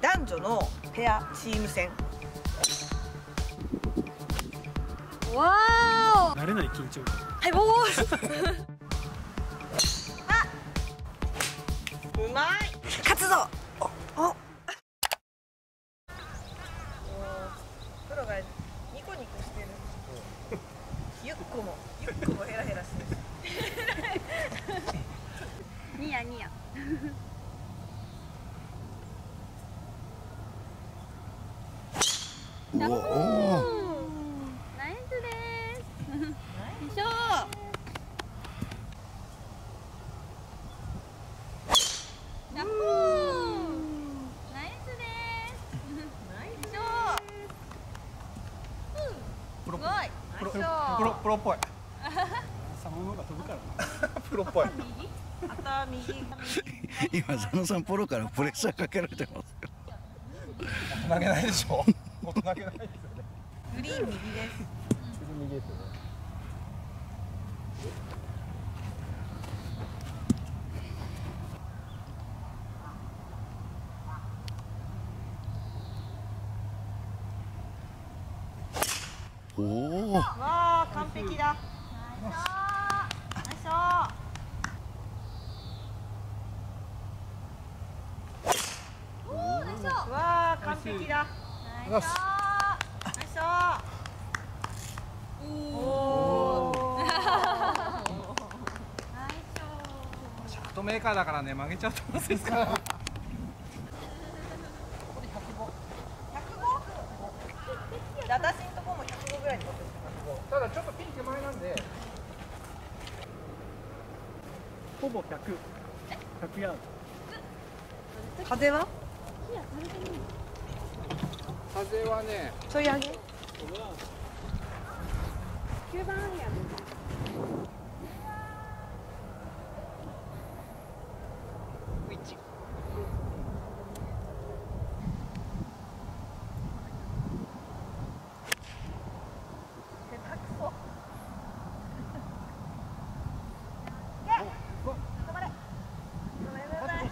男女のペアチーム戦。わー慣れない緊張。はいおー うまい。勝つぞ。おプロがニコニコしてるゆっこもゆっこもヘラヘラしてるニヤニヤおー。ナイスです。よいしょヤッホーナイスです。よいしょプロプロプロっぽいそのまま飛ぶからなプロっぽい今佐野さんプロからプレッシャーかけられてます。よ投げないでしょもっと投げないですよねグリーン右です右ですよねおおわあ完璧だナイスわあ完璧だ。ナイスよしナイスおー。ナイシャフトメーカーだからね曲げちゃうと思うんですから私んとこも105ぐらいに持ってきてますただちょっとピン手前なんでほぼ100 100ヤード風は風はねちょい上げ下手くそ止まれごめんなさい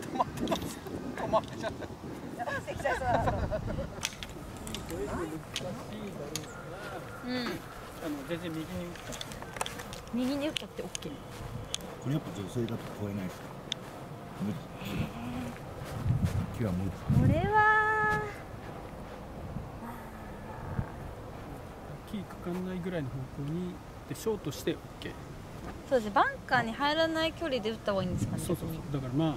止まってます止まってちゃった関西さんうんあの全然右に打った右に打ったって OK これやっぱ女性だと超えないですか無理木は無理これはキーかかんないぐらいの方向にでショートして OK そうですね。バンカーに入らない距離で打った方がいいんですかね。そうそう。そうだからまあ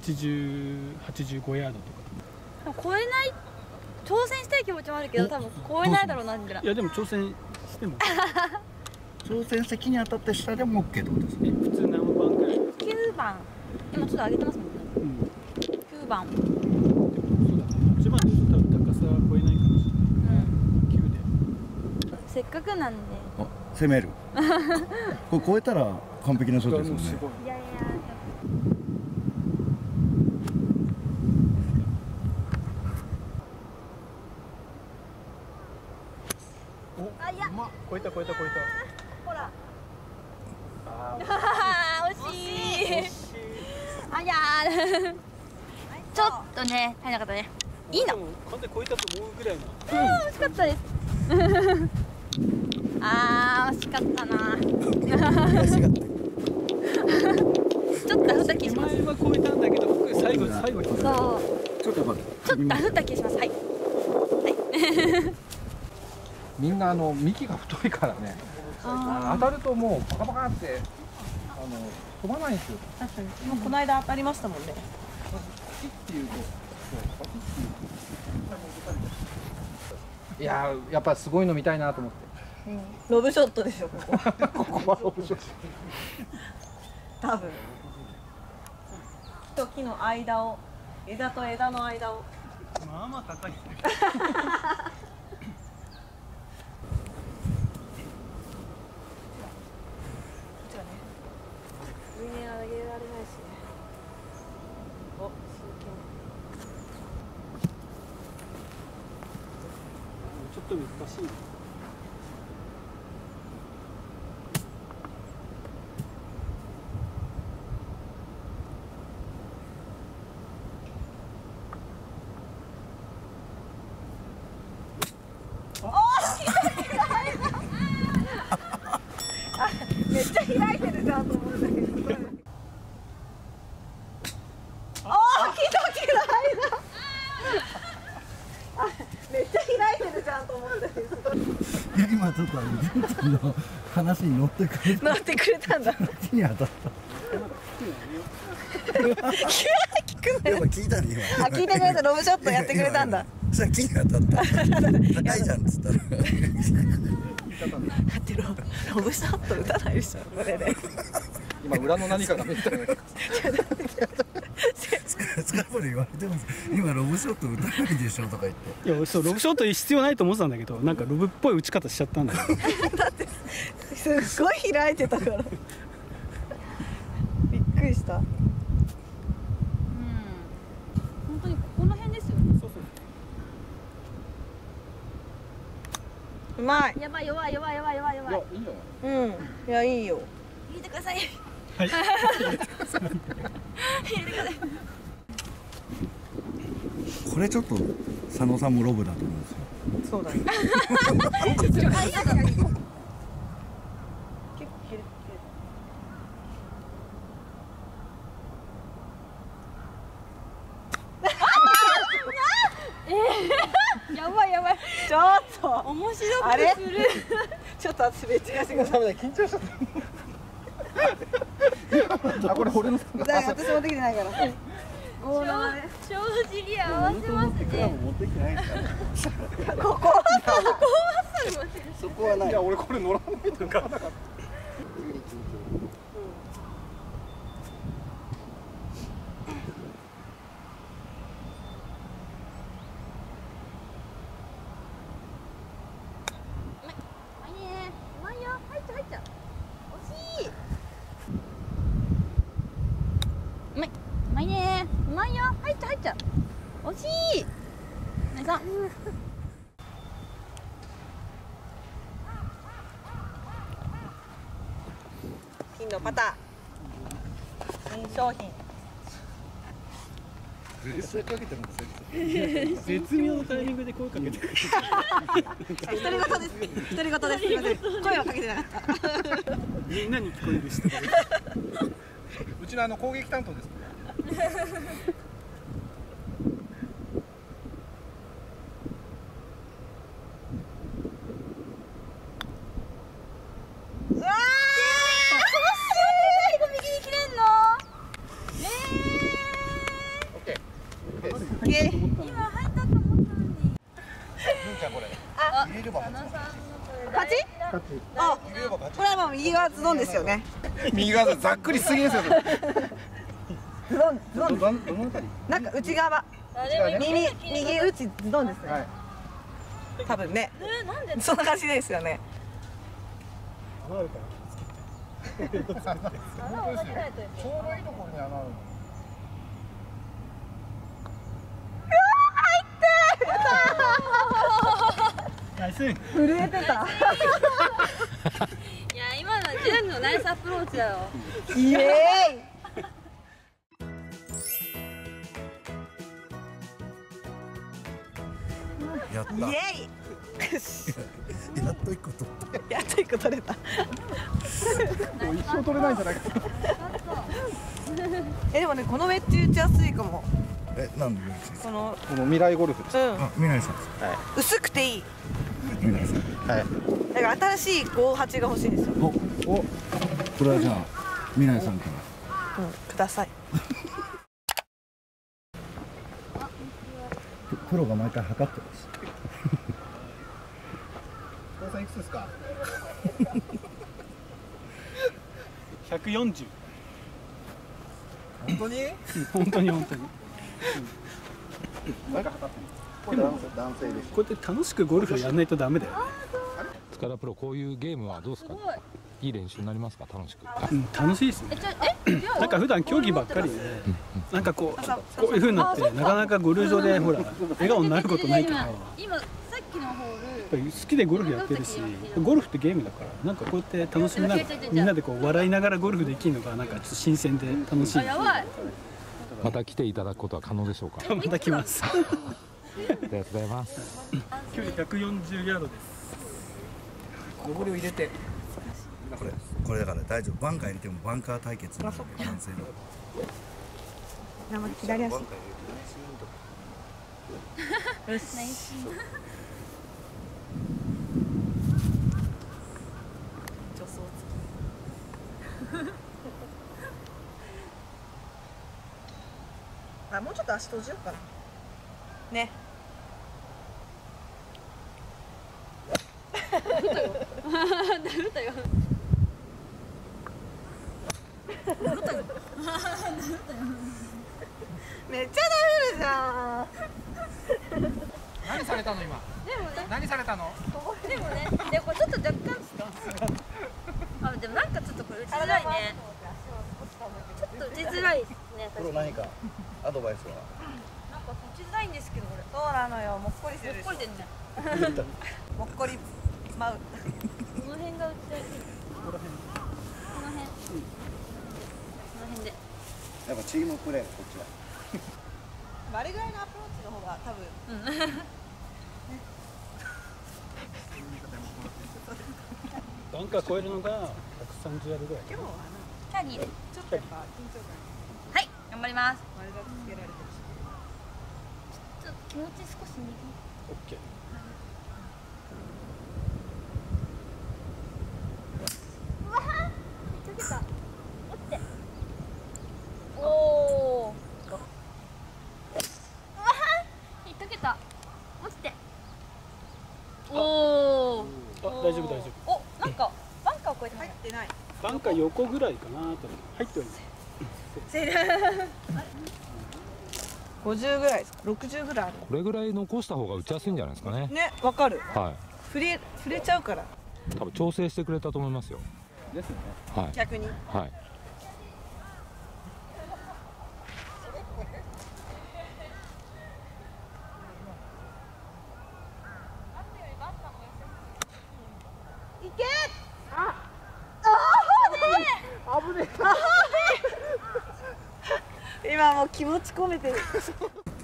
80 85ヤードとか。でも超えない挑戦したい気持ちもあるけど多分超えないだろうなぐらいいやでも挑戦しても。挑戦席に当たって下でも OK ってことですね。え普通何番ぐらい？9番。今ちょっと上げてますもんね。うん。9番。そうだね1番で多分高さは超えないかもしれない。9で。せっかくなんで。あ攻める。これ超えたら完璧なショットですもんねすごいいやいやおあいやうまっ。超えた超えた超えほら。たああー。惜しい。あい。や ーちょっとね入らなかったね。いいの？完全に超えたと思うぐらいの。うん惜しかったです。あー惜しかったな。ちょっと焦った気手します。前は超えたんだけど僕最後最後に。そう。ちょっとやっぱちょっと焦った気します。はいみんなあの幹が太いからね。あ当たるともうバカバカってあの飛ばないんですよ。確かに。もうこの間当たりましたもんね。パチッっていやーやっぱすごいの見たいなと思って。ロブショットでしょここ。ここは面白い多分。木と木の間を枝と枝の間を。まあまあ高いですね こちらね上に上げられないしねお真剣ちょっと難しいちゃ開いてるじゃんと思うんだけどああ来た来たあめっちゃ開いてるじゃんと思っていや今ちょっとあの話に乗ってくれた。乗ってくれたんだ。木に当たった。やっぱ聞いたね今。あ聞いてくれたロブショットやってくれたんだ。そしたら木に当たった高いじゃんっつったら。だってロロブショット打たないでしょこれで。今裏の何かが見えたよ スカブル言われてます。今ロブショット打たないでしょとか言って。いやそうロブショット必要ないと思ってたんだけどなんかロブっぽい打ち方しちゃったんだよ すっごい開いてたから。びっくりした。うん。本当にここの辺ですよね。うまい。やばい弱い弱い弱い弱い弱いいいんじゃない。うん。いやいいよ。入れてください。はい。入れてくださいこれちょっと佐野さんもロブだと思うんですよ。そうだねやだ結構切れ切れやばいやばいちょっと面白あれくするちょっと私めっちゃ足がダメだ緊張しちゃったあこれ俺の私持ってきてないから。正直合わ。せますねここそこはない。いや俺これ乗らないとか。うまいねうまいよ入っちゃう入っちゃう惜しいうまいうまいねうまいよ入っちゃう入っちゃう惜しい。ナイスさん金のパター。新商品。絶対かけても絶絶妙のタイミングで声かけてくる独り言です。独り言です。すいません。声はかけてなかった。みんなに聞こえるし うちのあの攻撃担当ですうわー右に切れんのイエイ今入ったと思ったのにちゃんこれあ入れれば勝ち勝ちあ入れれば勝これはもう右側ズドンですよね。ち右側ざっくりしすぎですよ。ズドンズドン。どどどのあたり？なんか内側。右右打ちズドンですね、はい。多分ね。えなんで？そんな感じですよね。穴あるからちょうどいいところに穴ある 震えてた いや今のナイスアプローチだよ。イエやった。ーイイエイ。やっと一個取った。やっと一個取れた。もう一生取れないんじゃない？か えでもねこのめっちゃ打ちやすいかも。えなんで？この。この未来ゴルフです。うん。あ未来さん。薄くていい。未来さん。はい。だから新しい58が欲しいんですよ、おおこれはじゃあ未来さんから。うん、ください。プロが毎回測ってます。高さんいくつですか？140本当に？本当に本当に。なんか測ってこれ男性男性です。こうやって楽しくゴルフやらないとダメだよ。ねスカラプロこういうゲームはどうですか？いい練習になりますか？楽しく。うん楽しいですね。なんか普段競技ばっかりで。なんかこうこういう風になってなかなかゴルフ場でほら笑顔になることないか。ら今さっきのホーぱり好きでゴルフやってるしゴルフってゲームだからなんかこうやって楽しみながらみんなでこう笑いながらゴルフできるのがなんかちょっと新鮮で楽しい。ルあやばい。また来ていただくことは可能でしょうか？また来ます。ありがとうございます。距離140ヤードです。上りを入れてこれこれだから大丈夫。バンカー入れてもバンカー対決になるんで男性の。生左足。あもうちょっと足閉じようかな。ね。ダメだよ めっちゃダメじゃん。何されたの今？でもね。何されたの？でもねでもこれちょっと若干。あでもなんかちょっとこれ打ちづらいね。ちょっと打ちづらいですねプロ確かに何かアドバイスは？なんか打ちづらいんですけどこれ。そうなのよ。もっこりすもっるでしょこりでんね。もっこり舞う。この辺が打ちやすい。この辺。この辺で。やっぱチームプレーこっちはあれぐらいのアプローチの方が多分。バンカー超えるのが130ヤードぐらい。今日はキャリーちょっとやっぱ緊張感。はい頑張ります。丸がつけられてる。しちょっと気持ち少し右オッケー。うわー。引っ掛けた落ちておおうわー引っ掛けた落ちておおあ大丈夫大丈夫おなんかバンカーを越えてま入すってないバンカー横ぐらいかなと思って入ってはいない50ぐらいです。か60ぐらいある。これぐらい残した方が打ちやすいんじゃないですかね。ねわかる。は触れ触れちゃうから。い多分調整してくれたと思いますよ。ですね。はい。逆に。はいいけ今もう気持ち込めてる。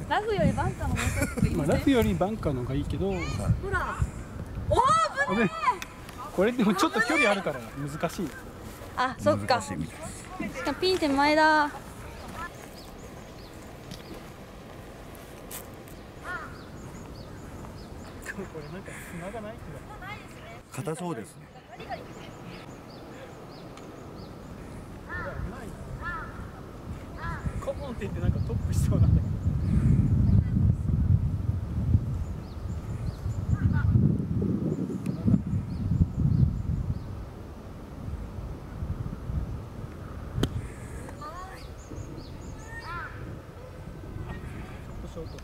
ラフよりバンカーの方がまあラフよりバンカーの方がいいけど。ほら。あれこれでもちょっと距離あるから難しい。あそっか。難しいみたいですしかもピン手前だ。これなんか砂がないって硬そうですねコモンって言ってなんかト。ップしそうなんだけどショート。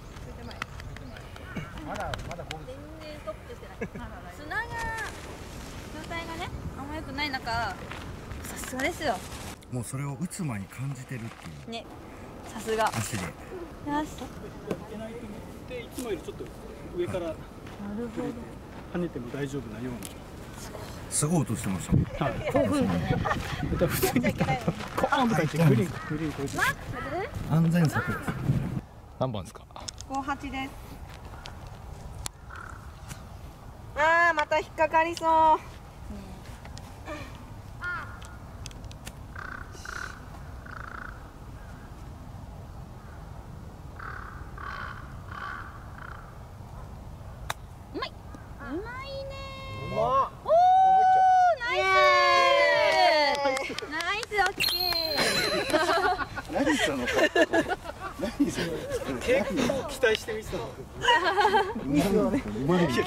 まだまだボール全然ト。ップしてない砂が状態がねあんま良くない中さすがですよもうそれを打つ前に感じてるっていうねさすが。よ足で。し。いけないと思っていつもよりちょっと上からなるほど。跳ねても大丈夫なように。すごい。音してましたもん。はい。興奮だ普通にコーンとか言ってグリーングリーンこ安全策です何番ですか58ですあーまた引っかかりそううまいねうまっおナイス。ナイス。オッケー何したのか何したの結構期待してみてたの生まれるなん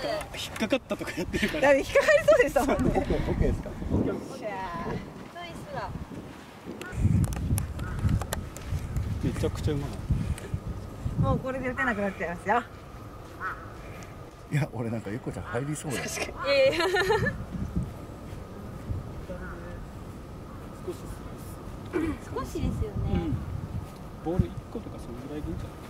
か引っかかったとかやってるからだって引っかかりそうでしたもんね OK ですかナイス。だめちゃくちゃうまいもうこれで打てなくなっちゃいますよいや俺なんかゆっこちゃん入りそうだよ。いやいや少しですよね、ボール1個とかそのぐらいでいいんじゃない？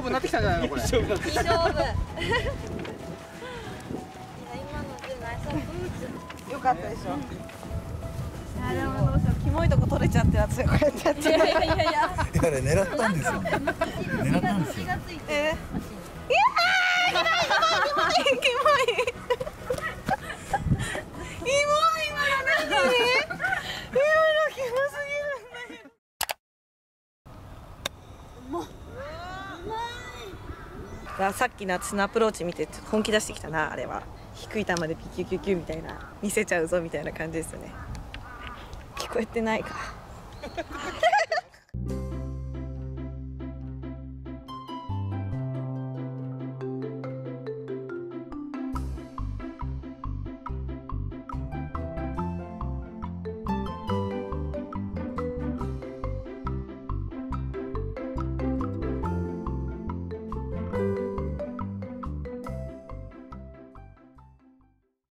勝負になってきたんじゃないのこれ。いい勝負いや今のでナイスアプローチ。よかったでしょ。あでもどうしよう。キモいとこ取れちゃって私こうやってやっちゃっいやいやいや。いやあれ狙ったんですよ。狙ったんですよ。気がついて。ていやーキモいキモいキモいキモい今の何今のキモすぎるんだけどさっきの私のアプローチ見て本気出してきたなあれは。低い球でピキュキュキュみたいな。見せちゃうぞみたいな感じですよね。聞こえてないか。